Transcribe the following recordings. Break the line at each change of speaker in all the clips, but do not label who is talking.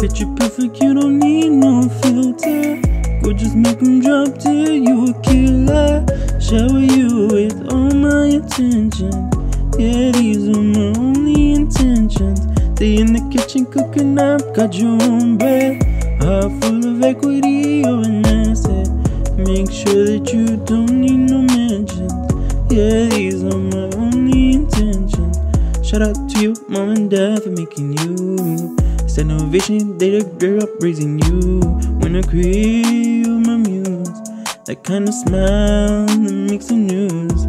Picture perfect, you don't need no filter. Go just make them drop till you a killer. Shower you with all my attention. Yeah, these are my only intentions. Stay in the kitchen cooking up, got your own bread. Heart full of equity, you're an asset. Make sure that you don't need no mentions. Yeah, these are my only intentions. Shout out to you, mom and dad, for making you. Stand ovation, they grew up raising you. When I create you, my muse. That kind of smile that makes the news.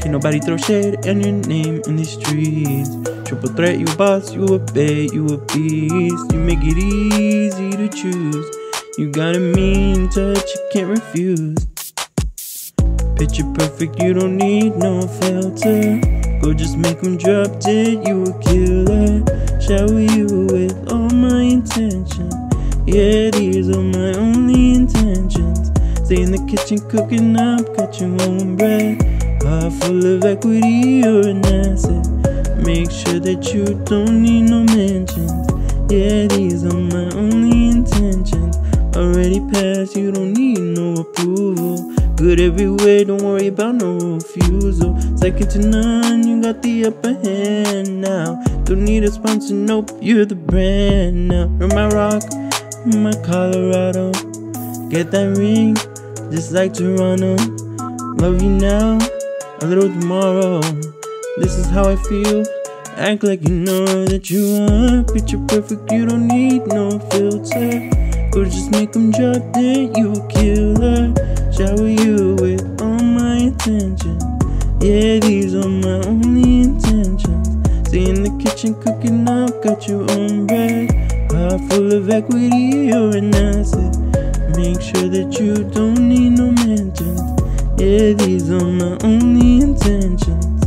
Can't nobody throw shade on your name in these streets. Triple threat, you a boss, you a bait, you a beast. You make it easy to choose. You got a mean touch, you can't refuse. Picture perfect, you don't need no filter. Go just make them drop dead, you a killer. Shower you with all my intention. Yeah, these are my only intentions. Stay in the kitchen cooking up, cut your own bread. Heart full of equity, you're an asset. Make sure that you don't need no mentions. Yeah, these are my only intentions. Already passed, you don't need no approval. Good everywhere, don't worry about no refusal. Second to none, you got the upper hand now. Don't need a sponsor, nope, you're the brand now. You're my rock, you're my Colorado. Get that ring, just like Toronto. Love you now, a little tomorrow. This is how I feel. Act like you know that you are picture perfect. You don't need no filter. Or just make them drop that You a killer. Shower you with all my attention. Yeah, these are my only intentions. Stay in the kitchen cooking up, got your own bread. Heart full of equity, you're an asset. Make sure that you don't need no mentions. Yeah, these are my only intentions.